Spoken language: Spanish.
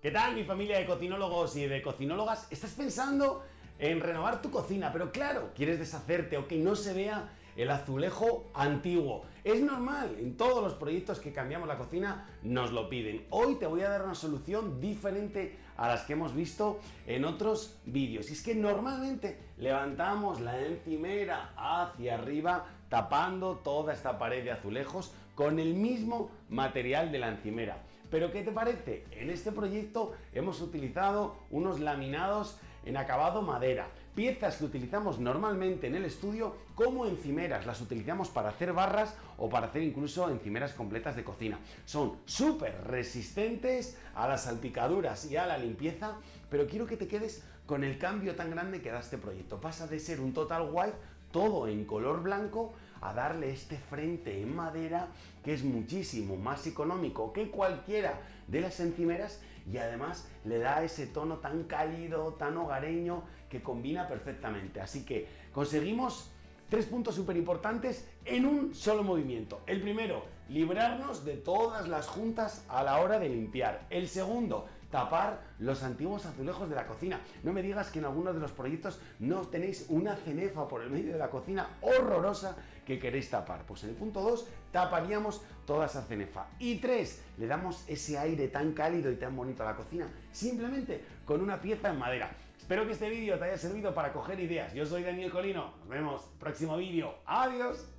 ¿Qué tal mi familia de cocinólogos y de cocinólogas? ¿Estás pensando en renovar tu cocina? Pero claro, quieres deshacerte o que no se vea el azulejo antiguo. Es normal, en todos los proyectos que cambiamos la cocina nos lo piden. Hoy te voy a dar una solución diferente a las que hemos visto en otros vídeos. Y es que normalmente levantamos la encimera hacia arriba tapando toda esta pared de azulejos con el mismo material de la encimera. Pero ¿qué te parece? En este proyecto hemos utilizado unos laminados en acabado madera, piezas que utilizamos normalmente en el estudio como encimeras, las utilizamos para hacer barras o para hacer incluso encimeras completas de cocina. Son súper resistentes a las salpicaduras y a la limpieza, pero quiero que te quedes con el cambio tan grande que da este proyecto. Pasa de ser un total white todo en color blanco a darle este frente en madera que es muchísimo más económico que cualquiera de las encimeras y además le da ese tono tan cálido, tan hogareño que combina perfectamente. Así que conseguimos Tres puntos súper importantes en un solo movimiento. El primero, librarnos de todas las juntas a la hora de limpiar. El segundo, tapar los antiguos azulejos de la cocina. No me digas que en algunos de los proyectos no tenéis una cenefa por el medio de la cocina horrorosa que queréis tapar. Pues en el punto 2 taparíamos toda esa cenefa. Y 3, le damos ese aire tan cálido y tan bonito a la cocina simplemente con una pieza en madera. Espero que este vídeo te haya servido para coger ideas. Yo soy Daniel Colino. Nos vemos próximo vídeo. Adiós.